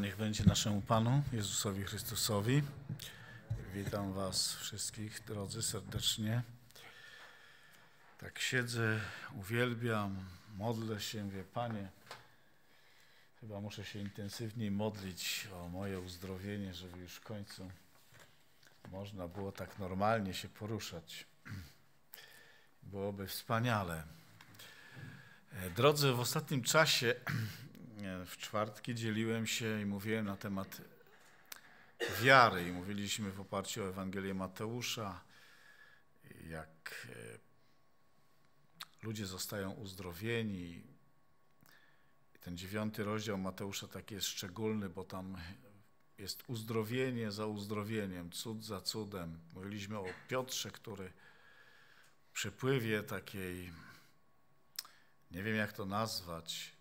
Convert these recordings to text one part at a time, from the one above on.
Niech będzie naszemu Panu, Jezusowi Chrystusowi. Witam Was wszystkich, drodzy, serdecznie. Tak siedzę, uwielbiam, modlę się, wie Panie, chyba muszę się intensywniej modlić o moje uzdrowienie, żeby już w końcu można było tak normalnie się poruszać. Byłoby wspaniale. Drodzy, w ostatnim czasie w czwartki dzieliłem się i mówiłem na temat wiary i mówiliśmy w oparciu o Ewangelię Mateusza, jak e, ludzie zostają uzdrowieni. Ten dziewiąty rozdział Mateusza taki jest szczególny, bo tam jest uzdrowienie za uzdrowieniem, cud za cudem. Mówiliśmy o Piotrze, który w przepływie takiej, nie wiem jak to nazwać,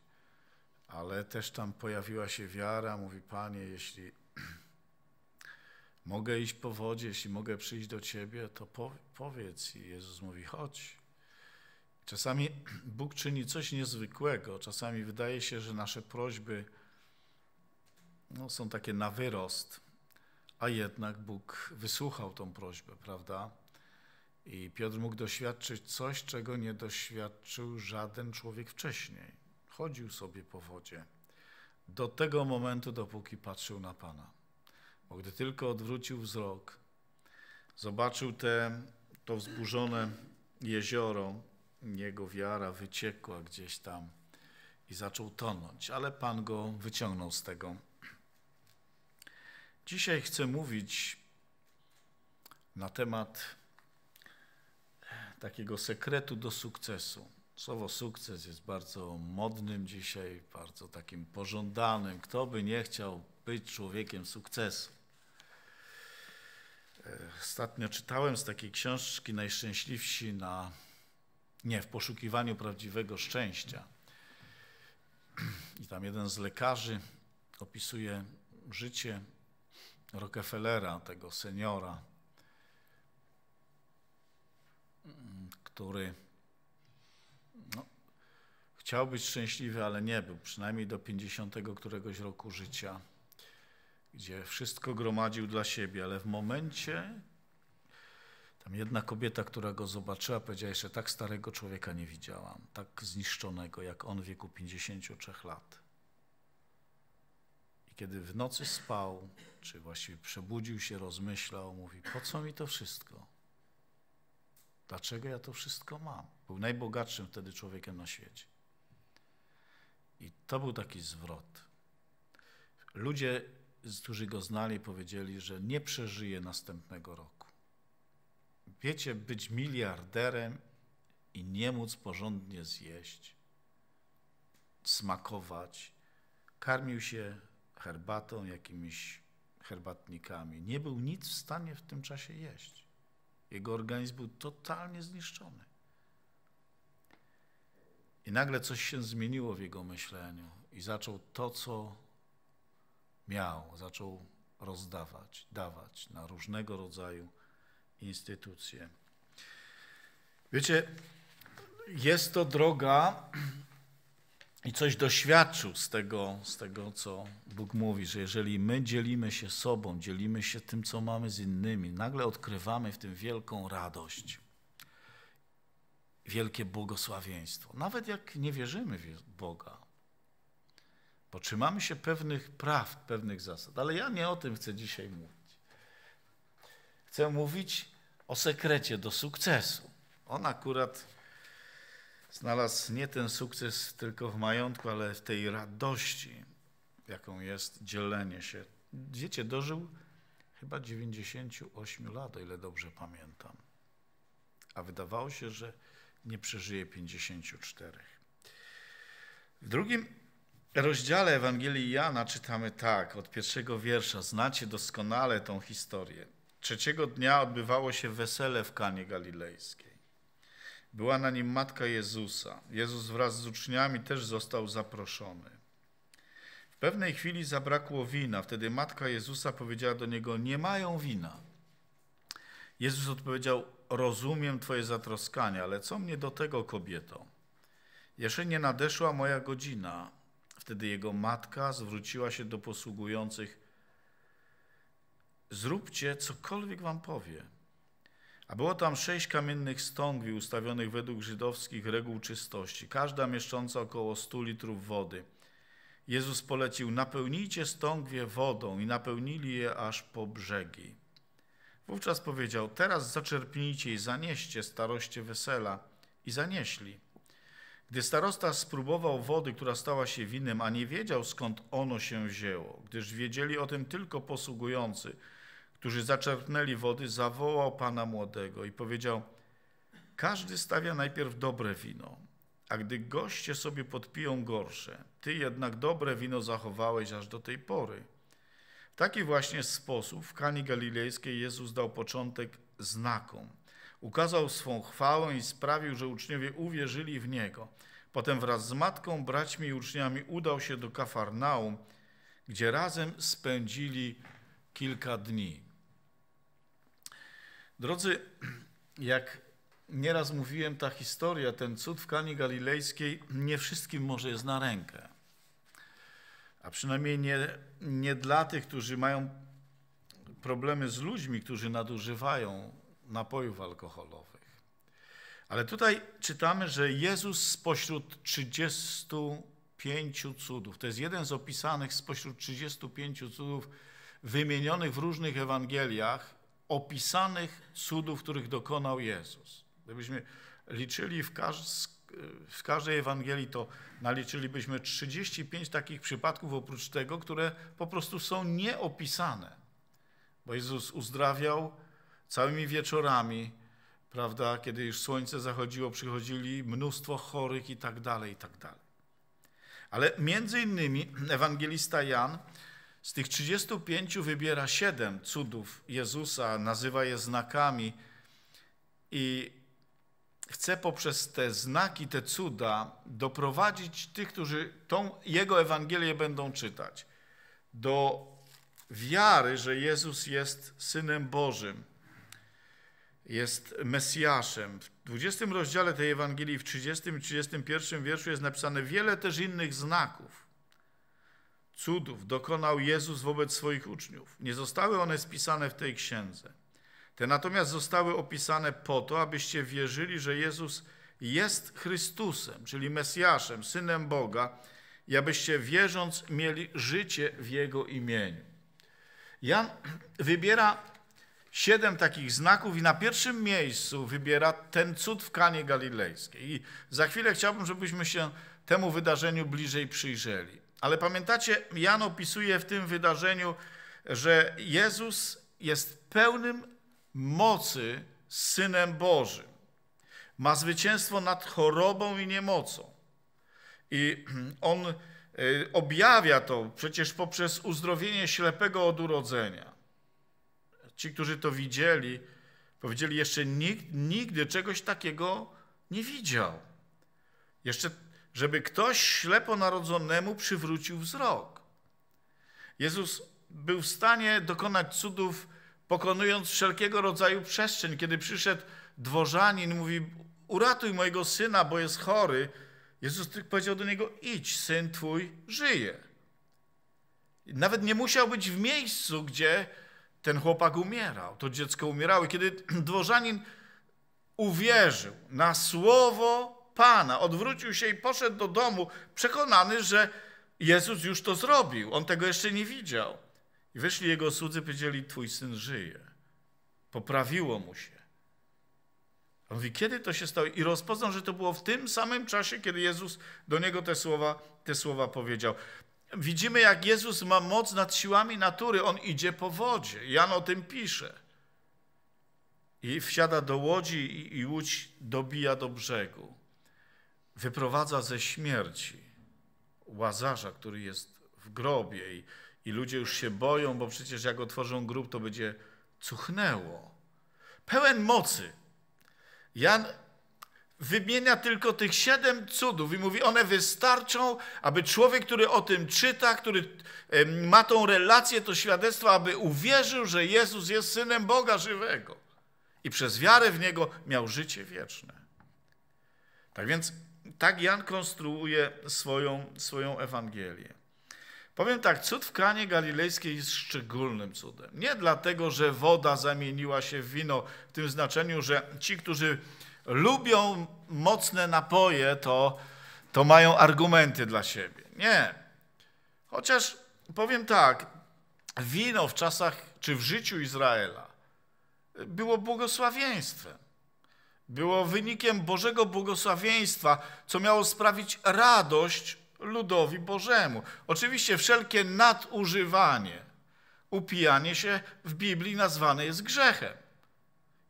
ale też tam pojawiła się wiara. Mówi, Panie, jeśli mogę iść po wodzie, jeśli mogę przyjść do Ciebie, to powiedz. I Jezus mówi, chodź. Czasami Bóg czyni coś niezwykłego. Czasami wydaje się, że nasze prośby no, są takie na wyrost, a jednak Bóg wysłuchał tą prośbę, prawda? I Piotr mógł doświadczyć coś, czego nie doświadczył żaden człowiek wcześniej chodził sobie po wodzie. Do tego momentu, dopóki patrzył na Pana. Bo gdy tylko odwrócił wzrok, zobaczył te, to wzburzone jezioro, jego wiara wyciekła gdzieś tam i zaczął tonąć, ale Pan go wyciągnął z tego. Dzisiaj chcę mówić na temat takiego sekretu do sukcesu. Słowo sukces jest bardzo modnym dzisiaj, bardzo takim pożądanym. Kto by nie chciał być człowiekiem sukcesu? E, ostatnio czytałem z takiej książki Najszczęśliwsi na nie w poszukiwaniu prawdziwego szczęścia. I tam jeden z lekarzy opisuje życie Rockefellera, tego seniora, który no, chciał być szczęśliwy, ale nie był, przynajmniej do 50 któregoś roku życia, gdzie wszystko gromadził dla siebie, ale w momencie, tam jedna kobieta, która go zobaczyła, powiedziała, jeszcze tak starego człowieka nie widziałam, tak zniszczonego jak on w wieku 53 lat. I kiedy w nocy spał, czy właściwie przebudził się, rozmyślał, mówi, po co mi to wszystko? Dlaczego ja to wszystko mam? Był najbogatszym wtedy człowiekiem na świecie. I to był taki zwrot. Ludzie, którzy go znali, powiedzieli, że nie przeżyje następnego roku. Wiecie, być miliarderem i nie móc porządnie zjeść, smakować. Karmił się herbatą, jakimiś herbatnikami. Nie był nic w stanie w tym czasie jeść. Jego organizm był totalnie zniszczony. I nagle coś się zmieniło w jego myśleniu i zaczął to, co miał, zaczął rozdawać, dawać na różnego rodzaju instytucje. Wiecie, jest to droga i coś doświadczył z tego, z tego, co Bóg mówi, że jeżeli my dzielimy się sobą, dzielimy się tym, co mamy z innymi, nagle odkrywamy w tym wielką radość, wielkie błogosławieństwo. Nawet jak nie wierzymy w Boga, bo trzymamy się pewnych praw, pewnych zasad. Ale ja nie o tym chcę dzisiaj mówić. Chcę mówić o sekrecie do sukcesu. On akurat znalazł nie ten sukces tylko w majątku, ale w tej radości, jaką jest dzielenie się. Wiecie, dożył chyba 98 lat, o ile dobrze pamiętam. A wydawało się, że nie przeżyje 54. W drugim rozdziale Ewangelii Jana czytamy tak, od pierwszego wiersza. Znacie doskonale tą historię. Trzeciego dnia odbywało się wesele w Kanie Galilejskiej. Była na nim matka Jezusa. Jezus wraz z uczniami też został zaproszony. W pewnej chwili zabrakło wina. Wtedy matka Jezusa powiedziała do niego: Nie mają wina. Jezus odpowiedział: Rozumiem Twoje zatroskanie, ale co mnie do tego, kobieto? Jeszcze nie nadeszła moja godzina. Wtedy jego matka zwróciła się do posługujących: Zróbcie cokolwiek wam powie. A było tam sześć kamiennych stągwi ustawionych według żydowskich reguł czystości, każda mieszcząca około stu litrów wody. Jezus polecił: Napełnijcie stągwie wodą, i napełnili je aż po brzegi. Wówczas powiedział: Teraz zaczerpnijcie i zanieście staroście wesela. I zanieśli. Gdy starosta spróbował wody, która stała się winem, a nie wiedział skąd ono się wzięło, gdyż wiedzieli o tym tylko posługujący, którzy zaczerpnęli wody, zawołał pana młodego i powiedział: Każdy stawia najpierw dobre wino, a gdy goście sobie podpiją gorsze, ty jednak dobre wino zachowałeś aż do tej pory. Taki właśnie sposób w Kani Galilejskiej Jezus dał początek znakom. Ukazał swą chwałę i sprawił, że uczniowie uwierzyli w Niego. Potem wraz z matką, braćmi i uczniami udał się do Kafarnaum, gdzie razem spędzili kilka dni. Drodzy, jak nieraz mówiłem, ta historia, ten cud w Kani Galilejskiej nie wszystkim może jest na rękę. A przynajmniej nie, nie dla tych, którzy mają problemy z ludźmi, którzy nadużywają napojów alkoholowych. Ale tutaj czytamy, że Jezus spośród 35 cudów, to jest jeden z opisanych spośród 35 cudów wymienionych w różnych Ewangeliach, opisanych cudów, których dokonał Jezus. Gdybyśmy liczyli w, każ w każdej Ewangelii, to naliczylibyśmy 35 takich przypadków oprócz tego, które po prostu są nieopisane. Bo Jezus uzdrawiał całymi wieczorami, prawda, kiedy już słońce zachodziło, przychodzili mnóstwo chorych i tak dalej, i tak dalej. Ale między innymi ewangelista Jan z tych 35 wybiera siedem cudów Jezusa, nazywa je znakami i chce poprzez te znaki, te cuda doprowadzić tych, którzy tą Jego Ewangelię będą czytać, do wiary, że Jezus jest Synem Bożym, jest Mesjaszem. W 20 rozdziale tej Ewangelii, w 30 i 31 wierszu jest napisane wiele też innych znaków cudów dokonał Jezus wobec swoich uczniów. Nie zostały one spisane w tej księdze. Te natomiast zostały opisane po to, abyście wierzyli, że Jezus jest Chrystusem, czyli Mesjaszem, Synem Boga, i abyście wierząc mieli życie w Jego imieniu. Jan wybiera siedem takich znaków i na pierwszym miejscu wybiera ten cud w Kanie Galilejskiej. I za chwilę chciałbym, żebyśmy się temu wydarzeniu bliżej przyjrzeli. Ale pamiętacie, Jan opisuje w tym wydarzeniu, że Jezus jest pełnym mocy Synem Bożym. Ma zwycięstwo nad chorobą i niemocą. I on e, objawia to przecież poprzez uzdrowienie ślepego od urodzenia. Ci, którzy to widzieli, powiedzieli, jeszcze nikt nigdy czegoś takiego nie widział. Jeszcze żeby ktoś ślepo narodzonemu przywrócił wzrok. Jezus był w stanie dokonać cudów, pokonując wszelkiego rodzaju przestrzeń. Kiedy przyszedł dworzanin, mówi: Uratuj mojego syna, bo jest chory. Jezus powiedział do niego: Idź, syn twój żyje. Nawet nie musiał być w miejscu, gdzie ten chłopak umierał, to dziecko umierało. I kiedy dworzanin uwierzył na słowo Pana, odwrócił się i poszedł do domu, przekonany, że Jezus już to zrobił. On tego jeszcze nie widział. I wyszli jego słudzy, powiedzieli: Twój syn żyje. Poprawiło mu się. On mówi, kiedy to się stało? I rozpoznał, że to było w tym samym czasie, kiedy Jezus do niego te słowa, te słowa powiedział. Widzimy, jak Jezus ma moc nad siłami natury. On idzie po wodzie. Jan o tym pisze. I wsiada do łodzi i, i łódź dobija do brzegu wyprowadza ze śmierci łazarza, który jest w grobie i, i ludzie już się boją, bo przecież jak otworzą grób, to będzie cuchnęło. Pełen mocy. Jan wymienia tylko tych siedem cudów i mówi, one wystarczą, aby człowiek, który o tym czyta, który ma tą relację, to świadectwo, aby uwierzył, że Jezus jest Synem Boga żywego i przez wiarę w Niego miał życie wieczne. Tak więc tak Jan konstruuje swoją, swoją Ewangelię. Powiem tak, cud w Kanie Galilejskiej jest szczególnym cudem. Nie dlatego, że woda zamieniła się w wino, w tym znaczeniu, że ci, którzy lubią mocne napoje, to, to mają argumenty dla siebie. Nie. Chociaż powiem tak, wino w czasach czy w życiu Izraela było błogosławieństwem. Było wynikiem Bożego błogosławieństwa, co miało sprawić radość ludowi Bożemu. Oczywiście wszelkie nadużywanie, upijanie się w Biblii nazwane jest grzechem.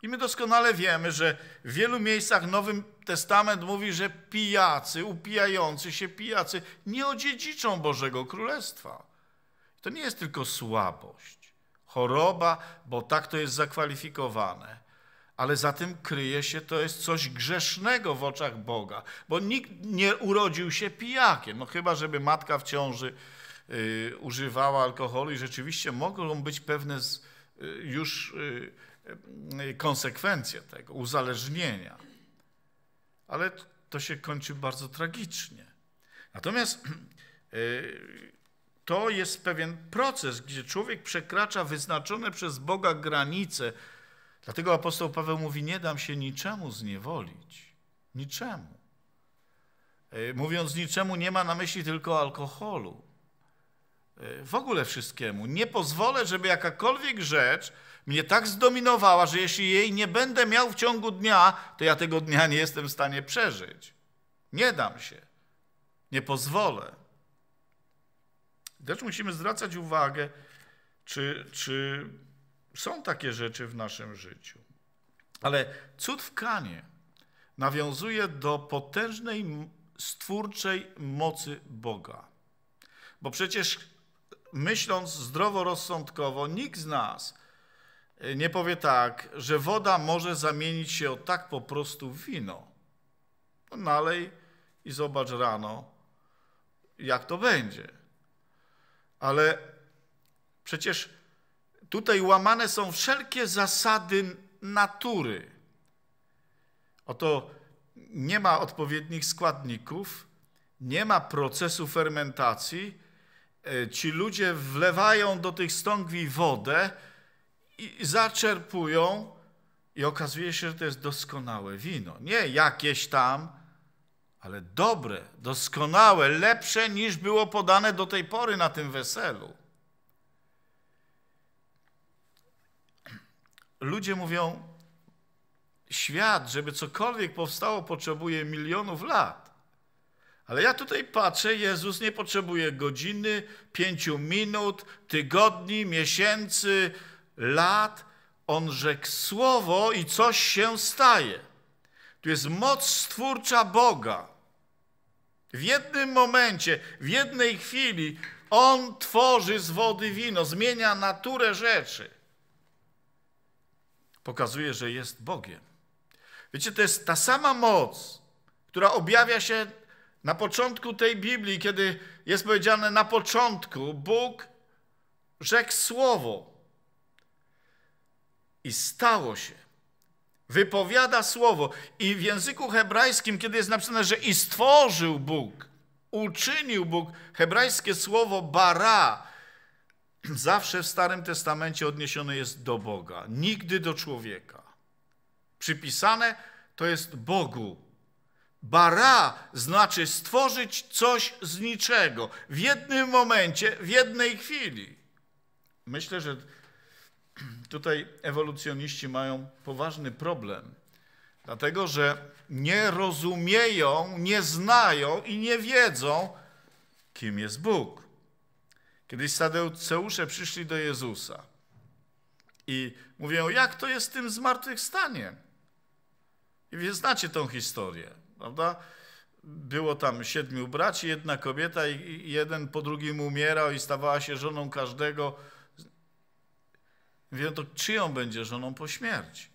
I my doskonale wiemy, że w wielu miejscach Nowym Testament mówi, że pijacy, upijający się pijacy nie odziedziczą Bożego Królestwa. To nie jest tylko słabość, choroba, bo tak to jest zakwalifikowane ale za tym kryje się, to jest coś grzesznego w oczach Boga, bo nikt nie urodził się pijakiem, no chyba, żeby matka w ciąży y, używała alkoholu i rzeczywiście mogą być pewne z, y, już y, y konsekwencje tego, uzależnienia. Ale to się kończy bardzo tragicznie. Natomiast y, to jest pewien proces, gdzie człowiek przekracza wyznaczone przez Boga granice, Dlatego apostoł Paweł mówi: Nie dam się niczemu zniewolić. Niczemu. E, mówiąc niczemu, nie ma na myśli tylko alkoholu. E, w ogóle wszystkiemu. Nie pozwolę, żeby jakakolwiek rzecz mnie tak zdominowała, że jeśli jej nie będę miał w ciągu dnia, to ja tego dnia nie jestem w stanie przeżyć. Nie dam się. Nie pozwolę. Też musimy zwracać uwagę, czy, czy są takie rzeczy w naszym życiu. Ale cud w Kanie nawiązuje do potężnej stwórczej mocy Boga. Bo przecież myśląc zdroworozsądkowo, nikt z nas e, nie powie tak, że woda może zamienić się o tak po prostu w wino. No nalej i zobacz rano, jak to będzie. Ale przecież Tutaj łamane są wszelkie zasady natury. Oto nie ma odpowiednich składników, nie ma procesu fermentacji. E, ci ludzie wlewają do tych stągwi wodę i zaczerpują, i okazuje się, że to jest doskonałe wino. Nie jakieś tam, ale dobre, doskonałe, lepsze niż było podane do tej pory na tym weselu. Ludzie mówią, świat, żeby cokolwiek powstało, potrzebuje milionów lat. Ale ja tutaj patrzę, Jezus nie potrzebuje godziny, pięciu minut, tygodni, miesięcy, lat. On rzekł słowo i coś się staje. Tu jest moc stwórcza Boga. W jednym momencie, w jednej chwili On tworzy z wody wino, zmienia naturę rzeczy pokazuje, że jest Bogiem. Wiecie, to jest ta sama moc, która objawia się na początku tej Biblii, kiedy jest powiedziane na początku, Bóg rzekł słowo i stało się. Wypowiada słowo. I w języku hebrajskim, kiedy jest napisane, że i stworzył Bóg, uczynił Bóg, hebrajskie słowo bara zawsze w Starym Testamencie odniesione jest do Boga, nigdy do człowieka. Przypisane to jest Bogu. Bara znaczy stworzyć coś z niczego, w jednym momencie, w jednej chwili. Myślę, że tutaj ewolucjoniści mają poważny problem, dlatego że nie rozumieją, nie znają i nie wiedzą, kim jest Bóg. Kiedyś Sadeuceusze przyszli do Jezusa i mówią, jak to jest z tym zmartwychwstaniem? I wy znacie tą historię, prawda? Było tam siedmiu braci, jedna kobieta i jeden po drugim umierał i stawała się żoną każdego. Mówią, to czyją będzie żoną po śmierci?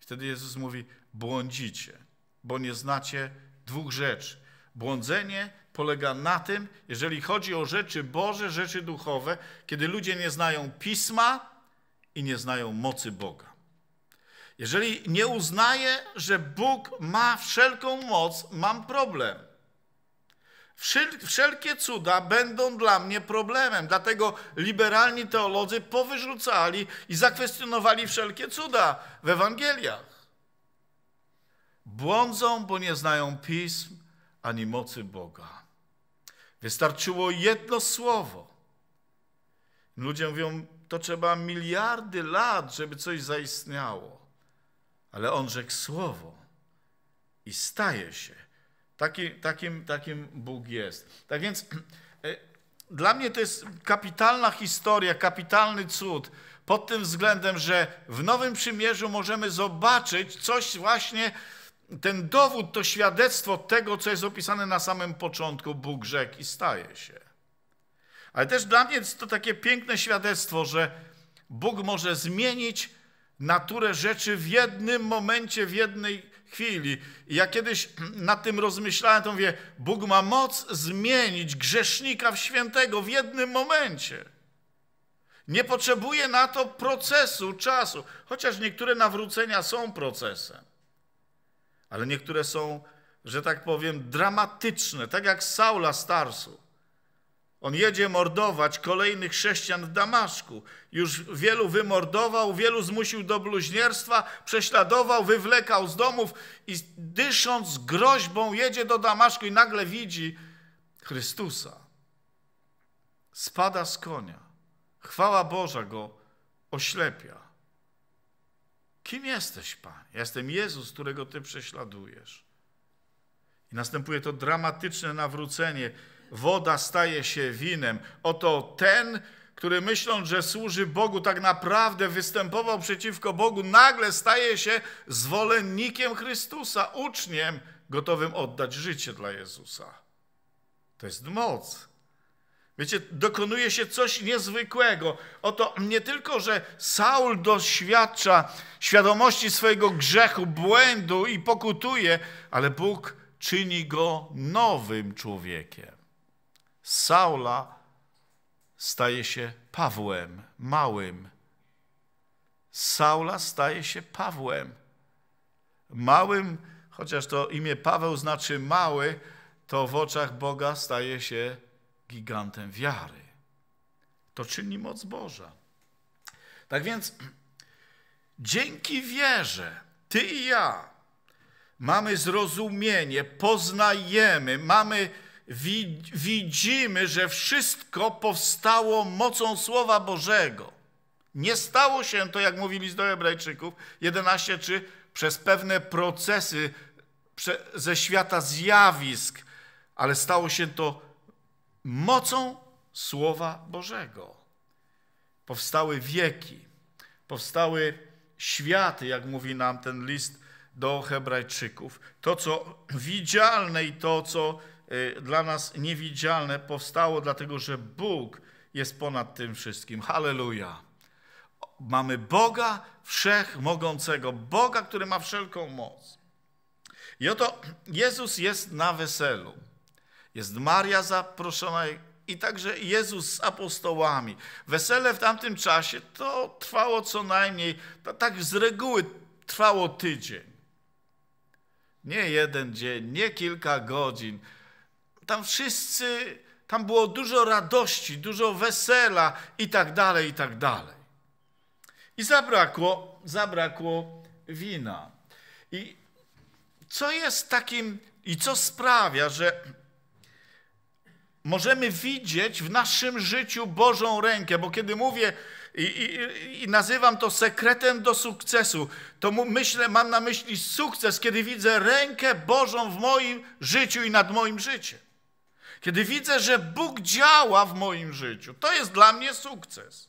Wtedy Jezus mówi, błądzicie, bo nie znacie dwóch rzeczy. Błądzenie polega na tym, jeżeli chodzi o rzeczy Boże, rzeczy duchowe, kiedy ludzie nie znają pisma i nie znają mocy Boga. Jeżeli nie uznaję, że Bóg ma wszelką moc, mam problem. Wszelkie cuda będą dla mnie problemem. Dlatego liberalni teolodzy powyrzucali i zakwestionowali wszelkie cuda w Ewangeliach. Błądzą, bo nie znają pism ani mocy Boga. Wystarczyło jedno słowo. Ludzie mówią, to trzeba miliardy lat, żeby coś zaistniało. Ale on rzekł słowo i staje się. Taki, takim, takim Bóg jest. Tak więc e, dla mnie to jest kapitalna historia, kapitalny cud pod tym względem, że w Nowym Przymierzu możemy zobaczyć coś właśnie, ten dowód, to świadectwo tego, co jest opisane na samym początku, Bóg rzekł i staje się. Ale też dla mnie jest to takie piękne świadectwo, że Bóg może zmienić naturę rzeczy w jednym momencie, w jednej chwili. I ja kiedyś nad tym rozmyślałem, to mówię, Bóg ma moc zmienić grzesznika w świętego w jednym momencie. Nie potrzebuje na to procesu, czasu, chociaż niektóre nawrócenia są procesem, ale niektóre są, że tak powiem, dramatyczne, tak jak Saula Starsu. On jedzie mordować kolejnych chrześcijan w Damaszku. Już wielu wymordował, wielu zmusił do bluźnierstwa, prześladował, wywlekał z domów i dysząc groźbą jedzie do Damaszku i nagle widzi Chrystusa. Spada z konia. Chwała Boża go oślepia. Kim jesteś, Panie? jestem Jezus, którego Ty prześladujesz. I następuje to dramatyczne nawrócenie woda staje się winem. Oto ten, który myśląc, że służy Bogu, tak naprawdę występował przeciwko Bogu, nagle staje się zwolennikiem Chrystusa, uczniem gotowym oddać życie dla Jezusa. To jest moc. Wiecie, dokonuje się coś niezwykłego. Oto nie tylko, że Saul doświadcza świadomości swojego grzechu, błędu i pokutuje, ale Bóg czyni go nowym człowiekiem. Saula staje się Pawłem, małym. Saula staje się Pawłem. Małym, chociaż to imię Paweł znaczy mały, to w oczach Boga staje się gigantem wiary. To czyni moc Boża. Tak więc dzięki wierze, ty i ja mamy zrozumienie, poznajemy, mamy widzimy, że wszystko powstało mocą Słowa Bożego. Nie stało się to, jak mówi list do Hebrajczyków 11, czy przez pewne procesy ze świata zjawisk, ale stało się to mocą Słowa Bożego. Powstały wieki, powstały światy, jak mówi nam ten list do Hebrajczyków. To, co widzialne i to, co Y, dla nas niewidzialne powstało dlatego, że Bóg jest ponad tym wszystkim. Halleluja. Mamy Boga wszechmogącego, Boga, który ma wszelką moc. I oto Jezus jest na weselu. Jest Maria zaproszona i także Jezus z apostołami. Wesele w tamtym czasie to trwało co najmniej, tak z reguły trwało tydzień. Nie jeden dzień, nie kilka godzin tam wszyscy, tam było dużo radości, dużo wesela i tak dalej, i tak dalej. I zabrakło, zabrakło wina. I co jest takim, i co sprawia, że możemy widzieć w naszym życiu Bożą rękę, bo kiedy mówię i, i, i nazywam to sekretem do sukcesu, to myślę, mam na myśli sukces, kiedy widzę rękę Bożą w moim życiu i nad moim życiem. Kiedy widzę, że Bóg działa w moim życiu, to jest dla mnie sukces.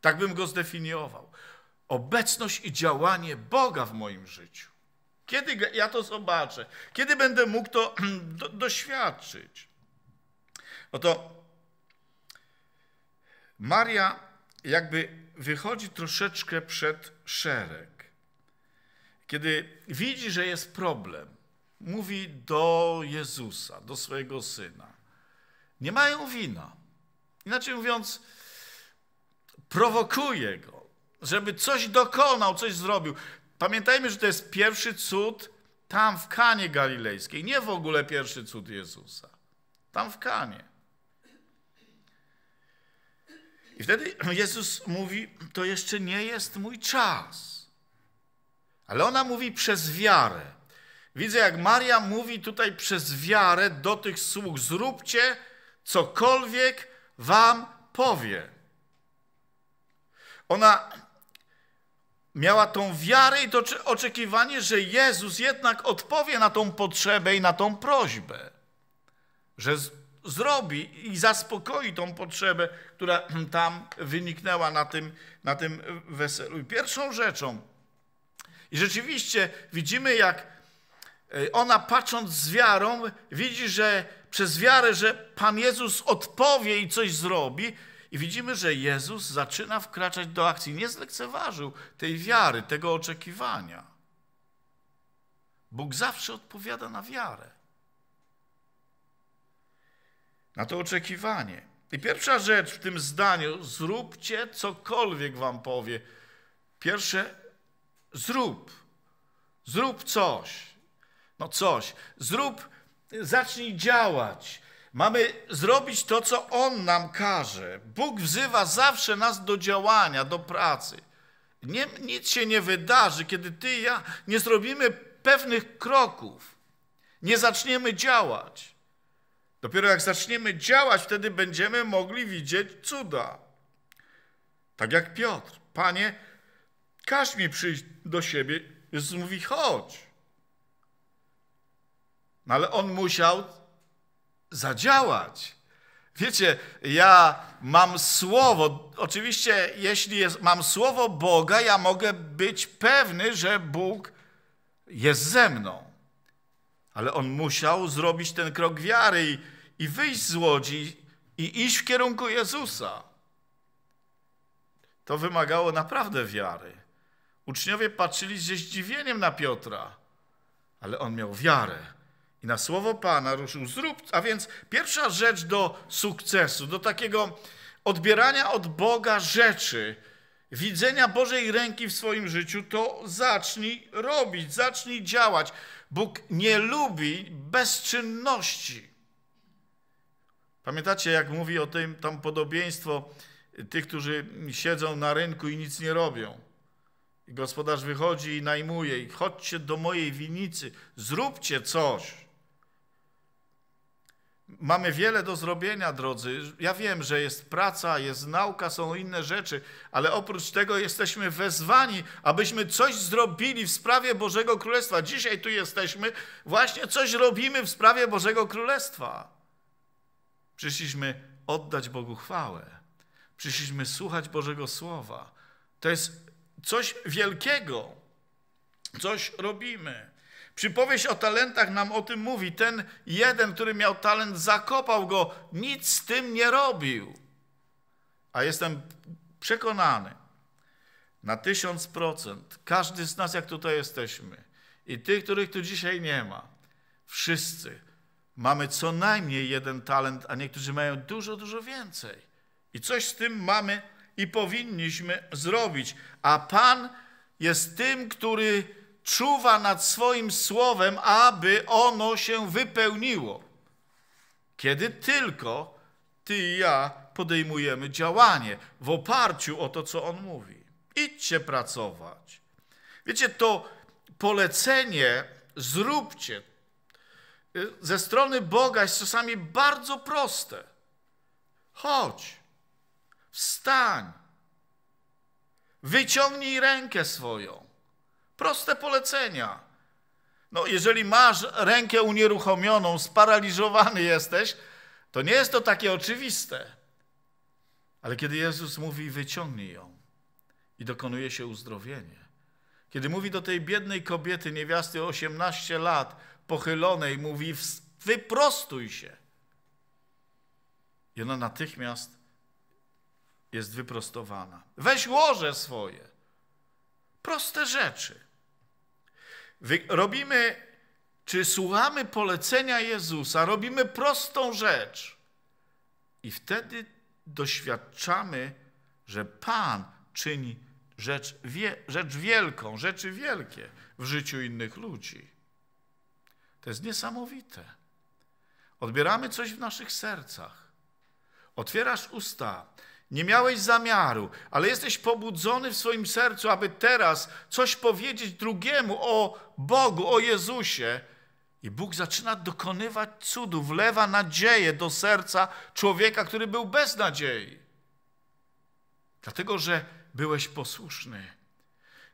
Tak bym go zdefiniował. Obecność i działanie Boga w moim życiu. Kiedy ja to zobaczę? Kiedy będę mógł to do, Oto Maria jakby wychodzi troszeczkę przed szereg. Kiedy widzi, że jest problem, mówi do Jezusa, do swojego syna nie mają wina. Inaczej mówiąc, prowokuje go, żeby coś dokonał, coś zrobił. pamiętajmy, że to jest pierwszy cud tam w Kanie Galilejskiej, nie w ogóle pierwszy cud Jezusa. Tam w Kanie. I wtedy Jezus mówi: To jeszcze nie jest mój czas. Ale ona mówi przez wiarę. Widzę, jak Maria mówi tutaj przez wiarę do tych sług: Zróbcie cokolwiek wam powie. Ona miała tą wiarę i to oczekiwanie, że Jezus jednak odpowie na tą potrzebę i na tą prośbę. Że zrobi i zaspokoi tą potrzebę, która tam wyniknęła na tym, na tym weselu. I pierwszą rzeczą, i rzeczywiście widzimy, jak e, ona patrząc z wiarą, widzi, że przez wiarę, że Pan Jezus odpowie i coś zrobi, i widzimy, że Jezus zaczyna wkraczać do akcji. Nie zlekceważył tej wiary, tego oczekiwania. Bóg zawsze odpowiada na wiarę. Na to oczekiwanie. I pierwsza rzecz w tym zdaniu, zróbcie cokolwiek wam powie. Pierwsze, zrób. Zrób coś. No coś. Zrób, zacznij działać. Mamy zrobić to, co On nam każe. Bóg wzywa zawsze nas do działania, do pracy. Nie, nic się nie wydarzy, kiedy ty i ja nie zrobimy pewnych kroków, nie zaczniemy działać. Dopiero jak zaczniemy działać, wtedy będziemy mogli widzieć cuda. Tak jak Piotr. Panie, każ mi przyjść do siebie. Jezus mówi, chodź. No ale on musiał zadziałać. Wiecie, ja mam słowo, oczywiście, jeśli jest, mam słowo Boga, ja mogę być pewny, że Bóg jest ze mną. Ale on musiał zrobić ten krok wiary i, i wyjść z łodzi i iść w kierunku Jezusa. To wymagało naprawdę wiary. Uczniowie patrzyli ze zdziwieniem na Piotra, ale on miał wiarę i na słowo Pana ruszył zrób. A więc pierwsza rzecz do sukcesu, do takiego odbierania od Boga rzeczy, widzenia Bożej ręki w swoim życiu, to zacznij robić, zacznij działać. Bóg nie lubi bezczynności. Pamiętacie, jak mówi o tym tam podobieństwo tych, którzy siedzą na rynku i nic nie robią. I gospodarz wychodzi i najmuje i chodźcie do mojej winnicy, zróbcie coś. Mamy wiele do zrobienia, drodzy. Ja wiem, że jest praca, jest nauka, są inne rzeczy, ale oprócz tego jesteśmy wezwani, abyśmy coś zrobili w sprawie Bożego Królestwa. Dzisiaj tu jesteśmy, właśnie coś robimy w sprawie Bożego Królestwa. Przyszliśmy oddać Bogu chwałę. Przyszliśmy słuchać Bożego Słowa. To jest coś wielkiego. Coś robimy. Przypowieść o talentach nam o tym mówi. Ten jeden, który miał talent, zakopał go, nic z tym nie robił. A jestem przekonany, na tysiąc procent, każdy z nas, jak tutaj jesteśmy, i tych, których tu dzisiaj nie ma, wszyscy mamy co najmniej jeden talent, a niektórzy mają dużo, dużo więcej. I coś z tym mamy i powinniśmy zrobić. A Pan jest tym, który czuwa nad swoim słowem, aby ono się wypełniło. Kiedy tylko ty i ja podejmujemy działanie w oparciu o to, co on mówi. Idźcie pracować. Wiecie, to polecenie zróbcie ze strony Boga jest czasami bardzo proste. Chodź, wstań, wyciągnij rękę swoją. Proste polecenia. No, jeżeli masz rękę unieruchomioną, sparaliżowany jesteś, to nie jest to takie oczywiste. Ale kiedy Jezus mówi, wyciągnij ją i dokonuje się uzdrowienie. Kiedy mówi do tej biednej kobiety, niewiasty 18 lat, pochylonej, mówi, wyprostuj się. I ona natychmiast jest wyprostowana. Weź łoże swoje. Proste rzeczy. Robimy, czy słuchamy polecenia Jezusa, robimy prostą rzecz. I wtedy doświadczamy, że Pan czyni rzecz, wie, rzecz wielką, rzeczy wielkie w życiu innych ludzi. To jest niesamowite. Odbieramy coś w naszych sercach. Otwierasz usta. Nie miałeś zamiaru, ale jesteś pobudzony w swoim sercu, aby teraz coś powiedzieć drugiemu o Bogu, o Jezusie. I Bóg zaczyna dokonywać cudów, wlewa nadzieję do serca człowieka, który był bez nadziei. Dlatego, że byłeś posłuszny.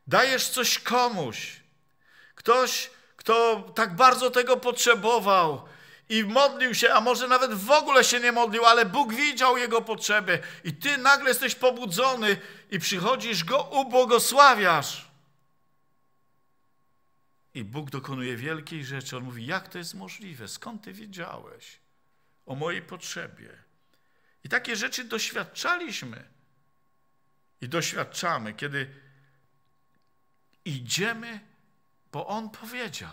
Dajesz coś komuś. Ktoś, kto tak bardzo tego potrzebował i modlił się, a może nawet w ogóle się nie modlił, ale Bóg widział jego potrzeby i ty nagle jesteś pobudzony i przychodzisz go, ubłogosławiasz. I Bóg dokonuje wielkiej rzeczy. On mówi, jak to jest możliwe? Skąd ty wiedziałeś o mojej potrzebie? I takie rzeczy doświadczaliśmy i doświadczamy, kiedy idziemy, bo On powiedział.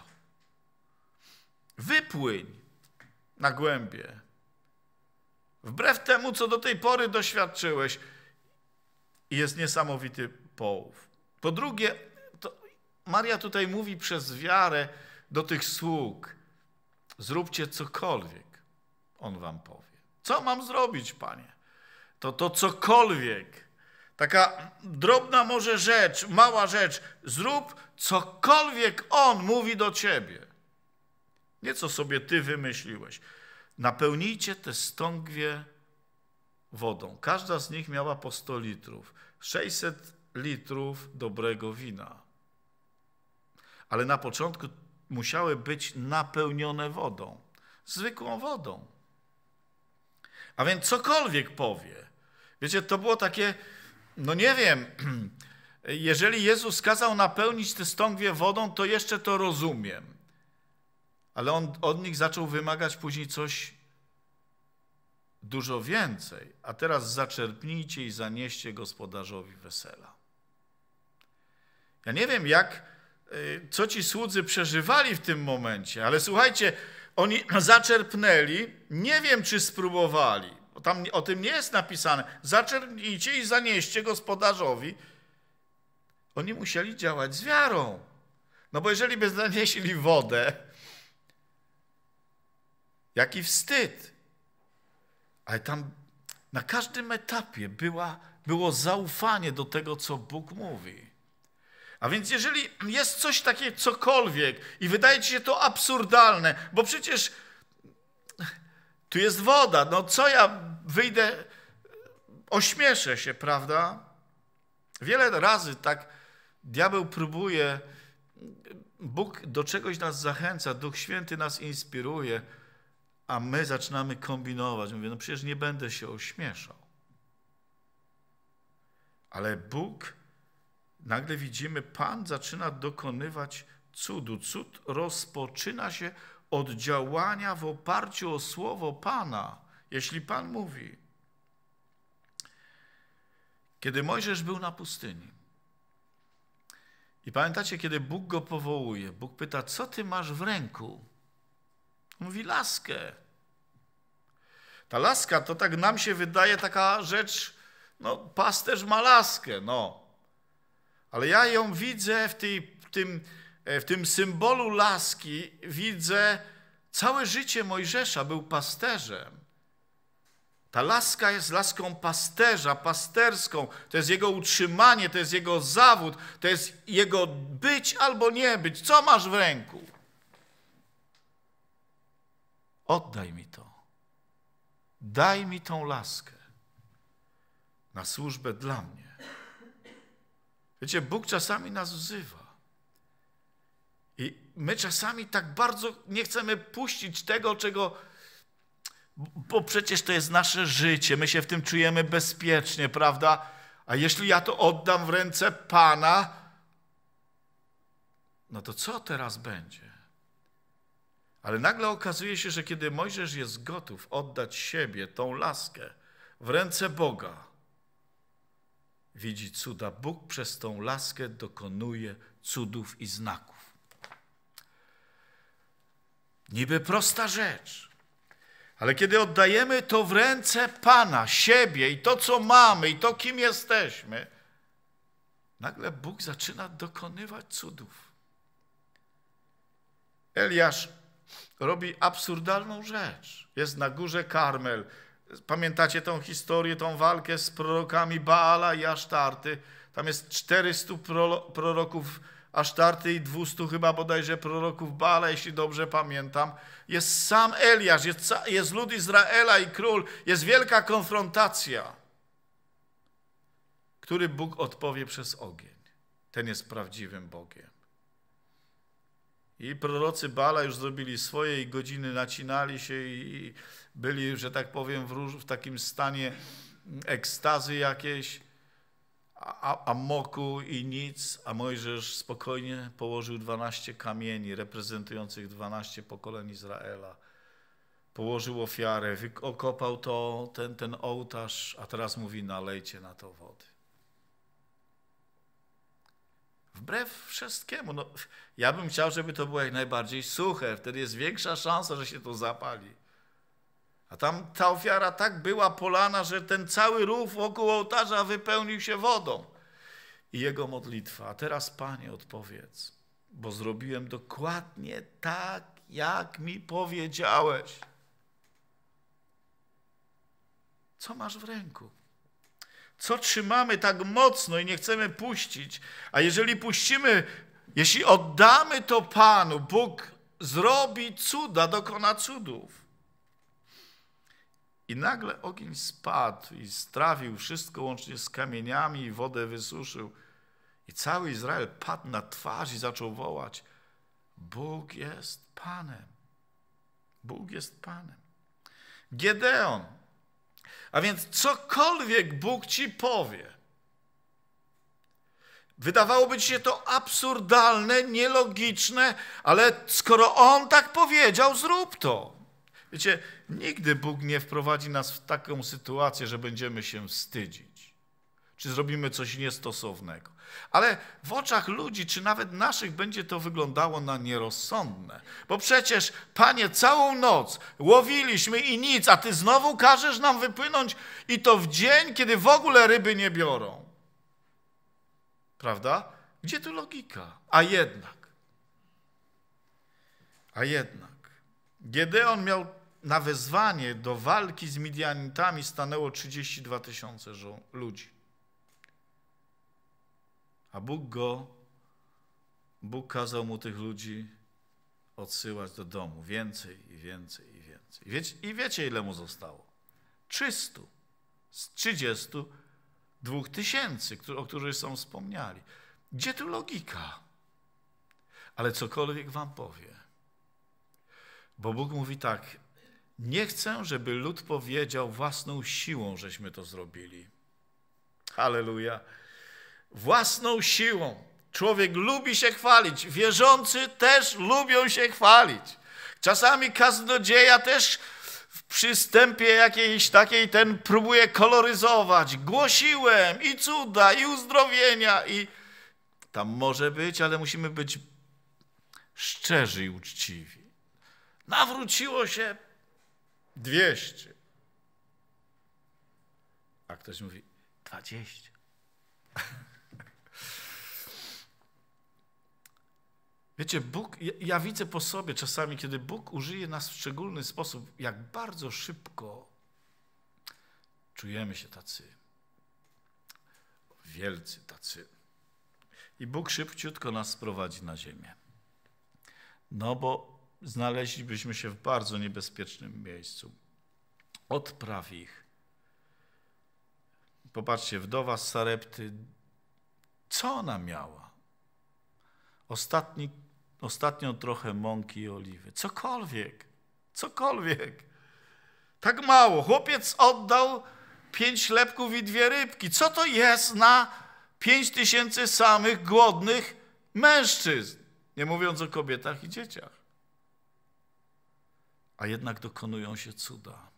Wypłyń na głębie. Wbrew temu, co do tej pory doświadczyłeś, jest niesamowity połów. Po drugie, Maria tutaj mówi przez wiarę do tych sług: zróbcie cokolwiek, on wam powie. Co mam zrobić, panie? To to cokolwiek. Taka drobna może rzecz, mała rzecz. Zrób cokolwiek on mówi do ciebie. Nie co sobie ty wymyśliłeś. Napełnijcie te stągwie wodą. Każda z nich miała po 100 litrów. 600 litrów dobrego wina. Ale na początku musiały być napełnione wodą. Zwykłą wodą. A więc cokolwiek powie. Wiecie, to było takie, no nie wiem, jeżeli Jezus kazał napełnić te stągwie wodą, to jeszcze to rozumiem. Ale on od nich zaczął wymagać później coś dużo więcej. A teraz zaczerpnijcie i zanieście gospodarzowi wesela. Ja nie wiem, jak, y, co ci słudzy przeżywali w tym momencie, ale słuchajcie, oni zaczerpnęli, nie wiem, czy spróbowali, bo tam o tym nie jest napisane. Zaczerpnijcie i zanieście gospodarzowi. Oni musieli działać z wiarą. No bo jeżeli by zanieśli wodę, Jaki wstyd. Ale tam na każdym etapie była, było zaufanie do tego, co Bóg mówi. A więc jeżeli jest coś takiego, cokolwiek i wydaje ci się to absurdalne, bo przecież tu jest woda, no co ja wyjdę, ośmieszę się, prawda? Wiele razy tak diabeł próbuje, Bóg do czegoś nas zachęca, Duch Święty nas inspiruje, a my zaczynamy kombinować. Mówię, no przecież nie będę się ośmieszał. Ale Bóg, nagle widzimy, Pan zaczyna dokonywać cudu. Cud rozpoczyna się od działania w oparciu o słowo Pana, jeśli Pan mówi. Kiedy Mojżesz był na pustyni, i pamiętacie, kiedy Bóg go powołuje, Bóg pyta, co ty masz w ręku? Mówi laskę. Ta laska to tak nam się wydaje taka rzecz, no pasterz ma laskę, no. Ale ja ją widzę w, tej, w, tym, w tym symbolu laski, widzę całe życie Mojżesza, był pasterzem. Ta laska jest laską pasterza, pasterską. To jest jego utrzymanie, to jest jego zawód, to jest jego być albo nie być. Co masz w ręku? Oddaj mi to. Daj mi tą laskę na służbę dla mnie. Wiecie, Bóg czasami nas wzywa. I my czasami tak bardzo nie chcemy puścić tego, czego. Bo przecież to jest nasze życie, my się w tym czujemy bezpiecznie, prawda? A jeśli ja to oddam w ręce Pana, no to co teraz będzie? Ale nagle okazuje się, że kiedy Mojżesz jest gotów oddać siebie, tą laskę, w ręce Boga, widzi cuda. Bóg przez tą laskę dokonuje cudów i znaków. Niby prosta rzecz, ale kiedy oddajemy to w ręce Pana, siebie i to, co mamy, i to, kim jesteśmy, nagle Bóg zaczyna dokonywać cudów. Eliasz robi absurdalną rzecz. Jest na górze Karmel. Pamiętacie tą historię, tą walkę z prorokami Baala i Asztarty? Tam jest 400 proroków Asztarty i 200 chyba bodajże proroków Baala, jeśli dobrze pamiętam. Jest sam Eliasz, jest, jest lud Izraela i król. Jest wielka konfrontacja. Który Bóg odpowie przez ogień. Ten jest prawdziwym Bogiem. I prorocy Bala już zrobili swoje i godziny nacinali się i byli, że tak powiem, w, róż, w takim stanie ekstazy jakiejś, a, moku i nic, a Mojżesz spokojnie położył 12 kamieni reprezentujących 12 pokoleń Izraela. Położył ofiarę, okopał to, ten, ten ołtarz, a teraz mówi nalejcie na to wody. Wbrew wszystkiemu. No, ja bym chciał, żeby to było jak najbardziej suche. Wtedy jest większa szansa, że się to zapali. A tam ta ofiara tak była polana, że ten cały rów wokół ołtarza wypełnił się wodą. I jego modlitwa. A teraz, Panie, odpowiedz, bo zrobiłem dokładnie tak, jak mi powiedziałeś. Co masz w ręku? Co trzymamy tak mocno i nie chcemy puścić? A jeżeli puścimy, jeśli oddamy to Panu, Bóg zrobi cuda, dokona cudów. I nagle ogień spadł i strawił wszystko łącznie z kamieniami i wodę wysuszył. I cały Izrael padł na twarz i zaczął wołać: Bóg jest Panem. Bóg jest Panem. Gedeon a więc cokolwiek Bóg ci powie, wydawałoby ci się to absurdalne, nielogiczne, ale skoro On tak powiedział, zrób to. Wiecie, nigdy Bóg nie wprowadzi nas w taką sytuację, że będziemy się wstydzić, czy zrobimy coś niestosownego. Ale w oczach ludzi, czy nawet naszych, będzie to wyglądało na nierozsądne. Bo przecież, panie, całą noc łowiliśmy i nic, a ty znowu każesz nam wypłynąć i to w dzień, kiedy w ogóle ryby nie biorą. Prawda? Gdzie tu logika? A jednak. A jednak. Gedeon miał na wezwanie do walki z Midianitami stanęło 32 tysiące ludzi. A Bóg go, Bóg kazał mu tych ludzi odsyłać do domu. Więcej i więcej i więcej. I wiecie, i wiecie ile mu zostało? 300 z 32 tysięcy, o których są wspomniali. Gdzie tu logika? Ale cokolwiek wam powie. Bo Bóg mówi tak, nie chcę, żeby lud powiedział własną siłą, żeśmy to zrobili. Halleluja własną siłą. Człowiek lubi się chwalić. Wierzący też lubią się chwalić. Czasami kaznodzieja też w przystępie jakiejś takiej ten próbuje koloryzować. Głosiłem i cuda, i uzdrowienia, i tam może być, ale musimy być szczerzy i uczciwi. Nawróciło się dwieście. A ktoś mówi dwadzieścia. Wiecie, Bóg, ja, ja, widzę po sobie czasami, kiedy Bóg użyje nas w szczególny sposób, jak bardzo szybko czujemy się tacy wielcy, tacy. I Bóg szybciutko nas sprowadzi na ziemię. No bo znaleźlibyśmy się w bardzo niebezpiecznym miejscu. Odpraw ich. Popatrzcie, wdowa z Sarepty, co ona miała? Ostatni ostatnio trochę mąki i oliwy. Cokolwiek, cokolwiek. Tak mało. Chłopiec oddał pięć chlebków i dwie rybki. Co to jest na pięć tysięcy samych głodnych mężczyzn? Nie mówiąc o kobietach i dzieciach. A jednak dokonują się cuda.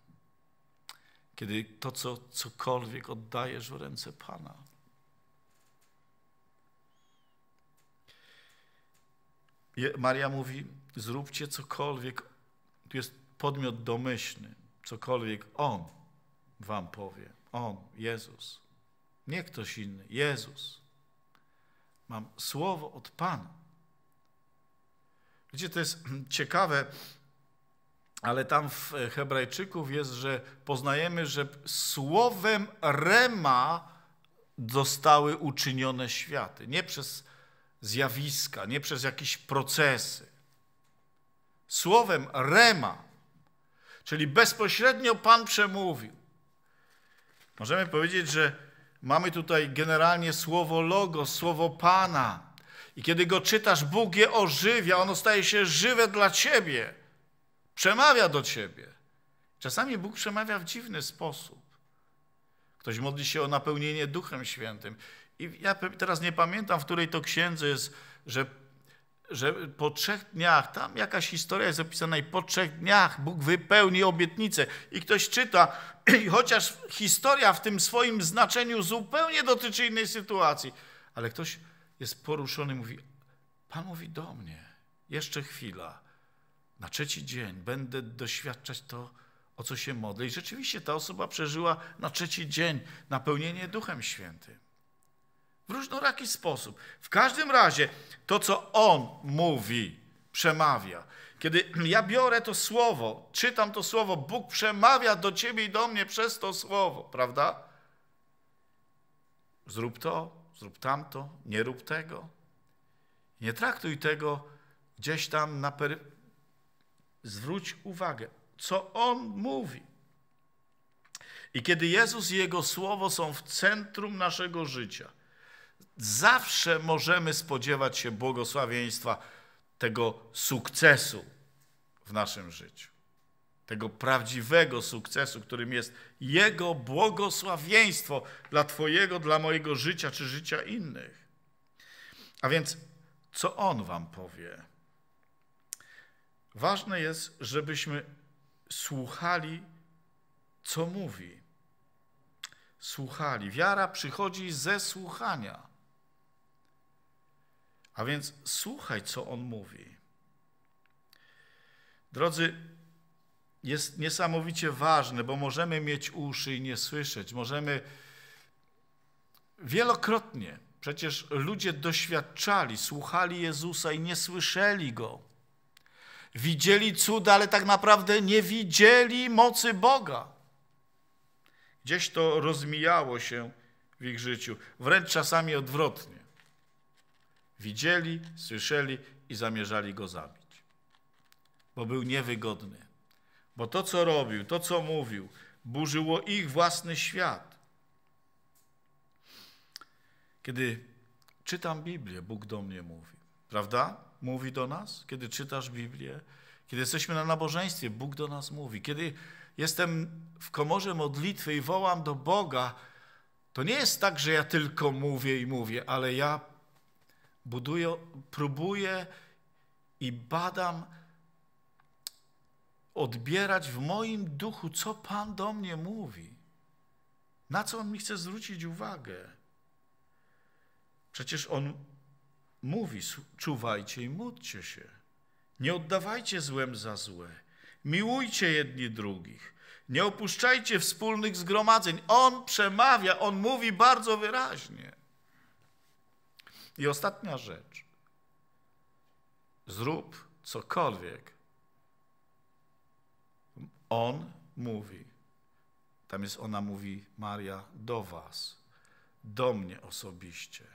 Kiedy to, co cokolwiek oddajesz w ręce Pana. Maria mówi: zróbcie cokolwiek. Tu jest podmiot domyślny. Cokolwiek On wam powie. On, Jezus. Nie ktoś inny, Jezus. Mam słowo od Pana. Wiecie, to jest ciekawe, ale tam w Hebrajczyków jest, że poznajemy, że słowem Rema zostały uczynione światy. Nie przez zjawiska, nie przez jakieś procesy. Słowem Rema, czyli bezpośrednio Pan przemówił. Możemy powiedzieć, że mamy tutaj generalnie słowo logo, słowo Pana. I kiedy go czytasz, Bóg je ożywia, ono staje się żywe dla ciebie. Przemawia do ciebie. Czasami Bóg przemawia w dziwny sposób. Ktoś modli się o napełnienie Duchem Świętym. I ja teraz nie pamiętam, w której to księdze jest, że, że po trzech dniach, tam jakaś historia jest opisana i po trzech dniach Bóg wypełni obietnicę. I ktoś czyta, i chociaż historia w tym swoim znaczeniu zupełnie dotyczy innej sytuacji, ale ktoś jest poruszony, mówi, Pan mówi do mnie, jeszcze chwila, na trzeci dzień będę doświadczać to, o co się modlę. I rzeczywiście ta osoba przeżyła na trzeci dzień napełnienie Duchem Świętym. W różnoraki sposób. W każdym razie to, co On mówi, przemawia. Kiedy ja biorę to słowo, czytam to słowo, Bóg przemawia do ciebie i do mnie przez to słowo, prawda? Zrób to, zrób tamto, nie rób tego. Nie traktuj tego gdzieś tam na pery... Zwróć uwagę, co On mówi. I kiedy Jezus i Jego Słowo są w centrum naszego życia, zawsze możemy spodziewać się błogosławieństwa, tego sukcesu w naszym życiu. Tego prawdziwego sukcesu, którym jest Jego błogosławieństwo dla Twojego, dla mojego życia czy życia innych. A więc, co On Wam powie? Ważne jest, żebyśmy słuchali, co mówi. Słuchali. Wiara przychodzi ze słuchania. A więc słuchaj, co on mówi. Drodzy, jest niesamowicie ważne, bo możemy mieć uszy i nie słyszeć. Możemy wielokrotnie, przecież ludzie doświadczali, słuchali Jezusa i nie słyszeli go. Widzieli cuda, ale tak naprawdę nie widzieli mocy Boga. Gdzieś to rozmijało się w ich życiu, wręcz czasami odwrotnie. Widzieli, słyszeli i zamierzali go zabić, bo był niewygodny. Bo to, co robił, to, co mówił, burzyło ich własny świat. Kiedy czytam Biblię, Bóg do mnie mówi, prawda? Mówi do nas, kiedy czytasz Biblię, kiedy jesteśmy na nabożeństwie, Bóg do nas mówi. Kiedy jestem w komorze modlitwy i wołam do Boga, to nie jest tak, że ja tylko mówię i mówię, ale ja buduję, próbuję i badam odbierać w moim duchu, co Pan do mnie mówi. Na co On mi chce zwrócić uwagę? Przecież On mówi, czuwajcie i módlcie się. Nie oddawajcie złem za złe. Miłujcie jedni drugich. Nie opuszczajcie wspólnych zgromadzeń. On przemawia, on mówi bardzo wyraźnie. I ostatnia rzecz. Zrób cokolwiek. On mówi. Tam jest ona mówi, Maria, do was, do mnie osobiście.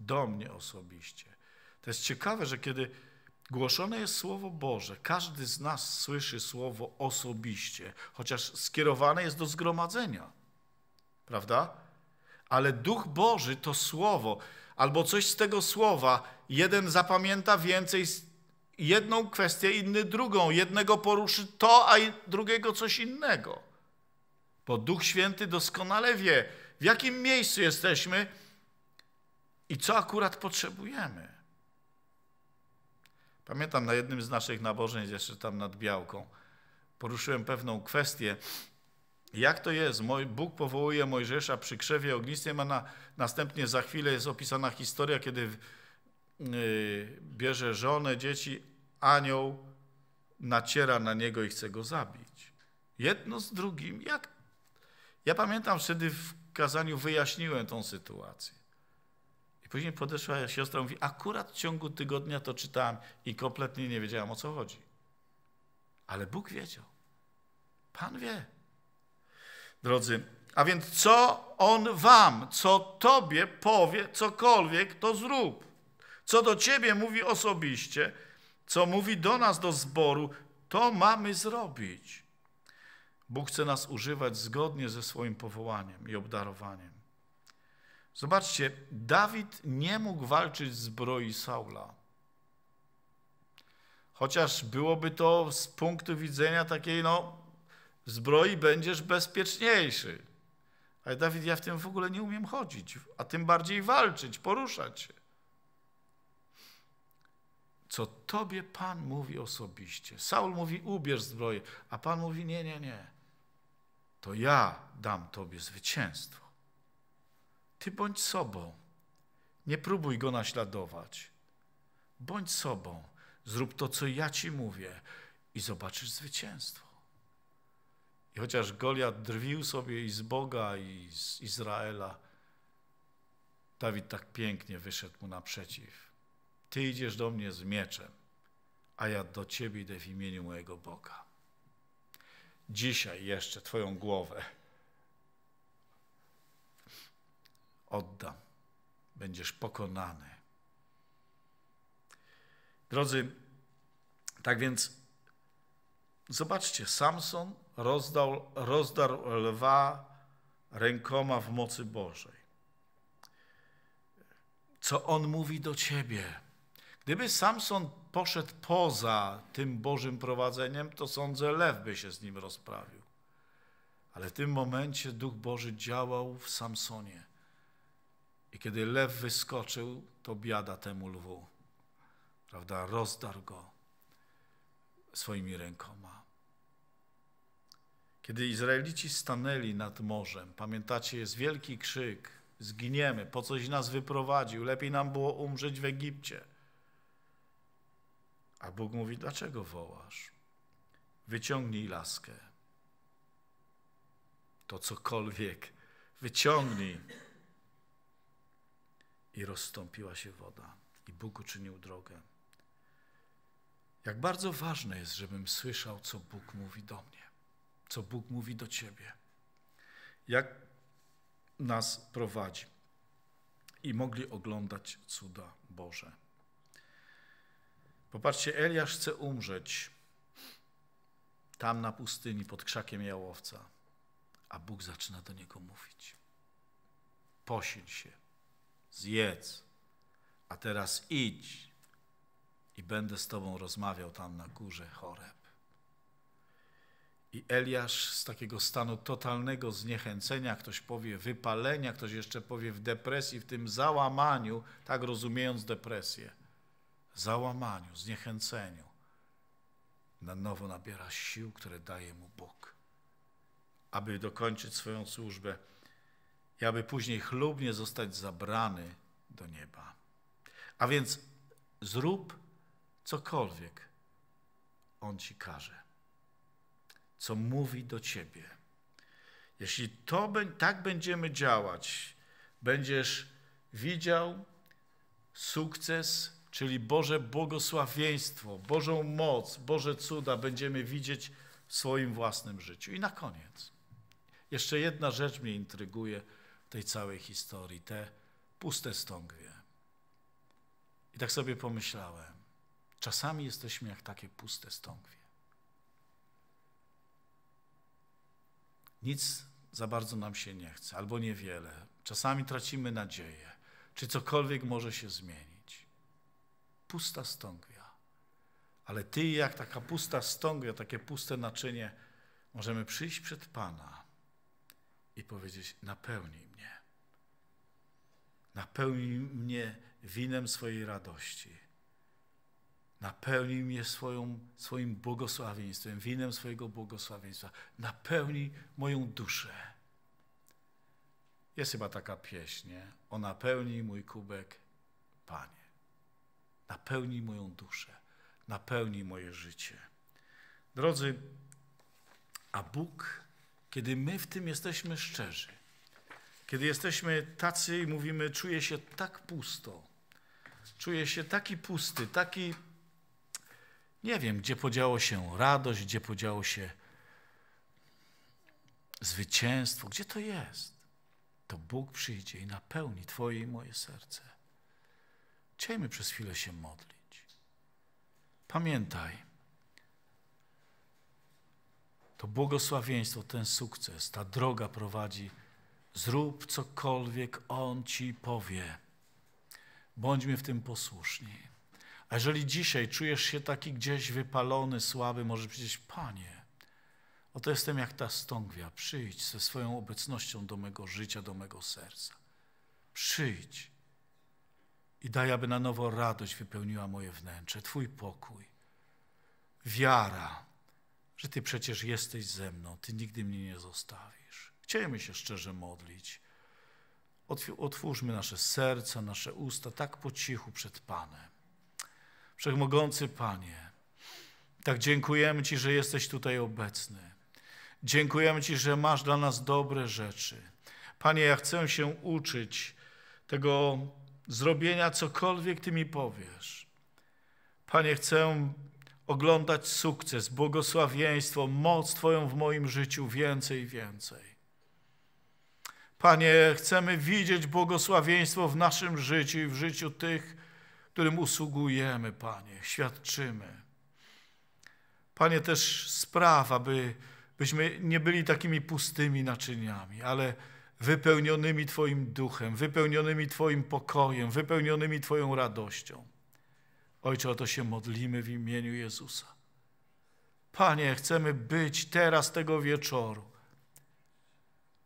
Do mnie osobiście. To jest ciekawe, że kiedy głoszone jest Słowo Boże, każdy z nas słyszy Słowo osobiście, chociaż skierowane jest do zgromadzenia. Prawda? Ale Duch Boży to słowo, albo coś z tego słowa. Jeden zapamięta więcej, jedną kwestię, inny drugą. Jednego poruszy to, a drugiego coś innego. Bo Duch Święty doskonale wie, w jakim miejscu jesteśmy i co akurat potrzebujemy. Pamiętam na jednym z naszych nabożeństw, jeszcze tam nad Białką, poruszyłem pewną kwestię, jak to jest? Bóg powołuje Mojżesza przy krzewie ognistym, a na, następnie za chwilę jest opisana historia, kiedy yy, bierze żonę, dzieci, anioł naciera na niego i chce go zabić. Jedno z drugim. Jak? Ja pamiętam wtedy w kazaniu wyjaśniłem tą sytuację. I później podeszła siostra i mówi, akurat w ciągu tygodnia to czytałem i kompletnie nie wiedziałam o co chodzi. Ale Bóg wiedział. Pan wie. Drodzy, a więc co On wam, co Tobie powie, cokolwiek, to zrób. Co do Ciebie mówi osobiście, co mówi do nas, do zboru, to mamy zrobić. Bóg chce nas używać zgodnie ze swoim powołaniem i obdarowaniem. Zobaczcie, Dawid nie mógł walczyć z zbroi Saula. Chociaż byłoby to z punktu widzenia takiej, no, zbroi będziesz bezpieczniejszy. Ale Dawid, ja w tym w ogóle nie umiem chodzić, a tym bardziej walczyć, poruszać się. Co tobie Pan mówi osobiście. Saul mówi, ubierz zbroję, a Pan mówi, nie, nie, nie. To ja dam tobie zwycięstwo. Ty bądź sobą. Nie próbuj go naśladować. Bądź sobą. Zrób to, co ja ci mówię i zobaczysz zwycięstwo. I chociaż Goliat drwił sobie i z Boga, i z Izraela, Dawid tak pięknie wyszedł mu naprzeciw. Ty idziesz do mnie z mieczem, a ja do ciebie idę w imieniu mojego Boga. Dzisiaj jeszcze Twoją głowę oddam. Będziesz pokonany. Drodzy, tak więc zobaczcie, Samson rozdał, rozdarł lwa rękoma w mocy Bożej. Co on mówi do ciebie? Gdyby Samson poszedł poza tym Bożym prowadzeniem, to sądzę, lew by się z nim rozprawił. Ale w tym momencie Duch Boży działał w Samsonie. I kiedy lew wyskoczył, to biada temu lwu. Prawda? Rozdarł go swoimi rękoma. Kiedy Izraelici stanęli nad morzem, pamiętacie, jest wielki krzyk: zginiemy, po coś nas wyprowadził, lepiej nam było umrzeć w Egipcie. A Bóg mówi: Dlaczego wołasz? Wyciągnij laskę. To cokolwiek, wyciągnij. I rozstąpiła się woda, i Bóg uczynił drogę. Jak bardzo ważne jest, żebym słyszał, co Bóg mówi do mnie, co Bóg mówi do ciebie, jak nas prowadzi i mogli oglądać cuda Boże. Popatrzcie, Eliasz chce umrzeć tam na pustyni pod krzakiem jałowca, a Bóg zaczyna do niego mówić. Posil się, zjedz, a teraz idź i będę z tobą rozmawiał tam na górze Choreb. I Eliasz z takiego stanu totalnego zniechęcenia, ktoś powie wypalenia, ktoś jeszcze powie w depresji, w tym załamaniu, tak rozumiejąc depresję, załamaniu, zniechęceniu, na nowo nabiera sił, które daje mu Bóg, aby dokończyć swoją służbę i aby później chlubnie zostać zabrany do nieba. A więc zrób cokolwiek On ci każe, co mówi do ciebie. Jeśli to tak będziemy działać, będziesz widział sukces czyli Boże błogosławieństwo, Bożą moc, Boże cuda będziemy widzieć w swoim własnym życiu. I na koniec, jeszcze jedna rzecz mnie intryguje w tej całej historii, te puste stągwie. I tak sobie pomyślałem, czasami jesteśmy jak takie puste stągwie. Nic za bardzo nam się nie chce, albo niewiele. Czasami tracimy nadzieję, czy cokolwiek może się zmienić pusta stągwia. Ale ty, jak taka pusta stągwia, takie puste naczynie, możemy przyjść przed Pana i powiedzieć: Napełnij mnie. Napełnij mnie winem swojej radości. Napełnij mnie swoją, swoim błogosławieństwem, winem swojego błogosławieństwa. Napełnij moją duszę. Jest chyba taka pieśń, nie? O napełnij mój kubek, Panie. Napełnij moją duszę, napełnij moje życie. Drodzy, a Bóg, kiedy my w tym jesteśmy szczerzy, Kiedy jesteśmy tacy i mówimy, czuję się tak pusto, czuję się taki pusty, taki, nie wiem, gdzie podziało się radość, gdzie podziało się zwycięstwo, gdzie to jest, to Bóg przyjdzie i napełni Twoje i moje serce. Chciejmy przez chwilę się modlić. Pamiętaj, to błogosławieństwo, ten sukces, ta droga prowadzi. Zrób cokolwiek On Ci powie. Bądźmy w tym posłuszni. A jeżeli dzisiaj czujesz się taki gdzieś wypalony, słaby, może powiedzieć, Panie, oto jestem jak ta stągwia, przyjdź ze swoją obecnością do mego życia, do mego serca. Przyjdź i daj, aby na nowo radość wypełniła moje wnętrze, Twój pokój, wiara, że Ty przecież jesteś ze mną, Ty nigdy mnie nie zostawisz. Chciejmy się szczerze modlić. Otwórzmy nasze serca, nasze usta tak po cichu przed Panem. Wszechmogący Panie, tak dziękujemy Ci, że jesteś tutaj obecny. Dziękujemy Ci, że masz dla nas dobre rzeczy. Panie, ja chcę się uczyć tego zrobienia, cokolwiek Ty mi powiesz. Panie, chcę oglądać sukces, błogosławieństwo, moc Twoją w moim życiu więcej i więcej. Panie, chcemy widzieć błogosławieństwo w naszym życiu i w życiu tych, którym usługujemy, Panie, świadczymy. Panie, też spraw, aby byśmy nie byli takimi pustymi naczyniami, ale wypełnionymi Twoim duchem, wypełnionymi Twoim pokojem, wypełnionymi Twoją radością. Ojcze, o to się modlimy w imieniu Jezusa. Panie, chcemy być teraz tego wieczoru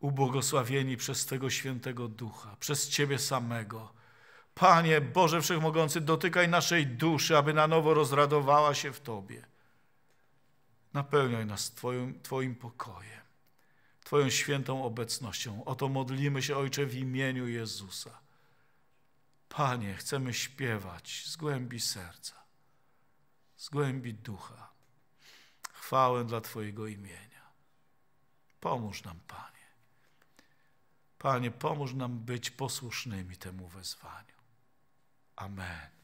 ubłogosławieni przez Twego świętego ducha, przez Ciebie samego. Panie Boże Wszechmogący, dotykaj naszej duszy, aby na nowo rozradowała się w Tobie. Napełniaj nas Twoim, Twoim pokojem, Twoją świętą obecnością. Oto modlimy się, Ojcze, w imieniu Jezusa. Panie, chcemy śpiewać z głębi serca, z głębi ducha, chwałę dla Twojego imienia. Pomóż nam, Panie. Panie, pomóż nam być posłusznymi temu wezwaniu. 阿门。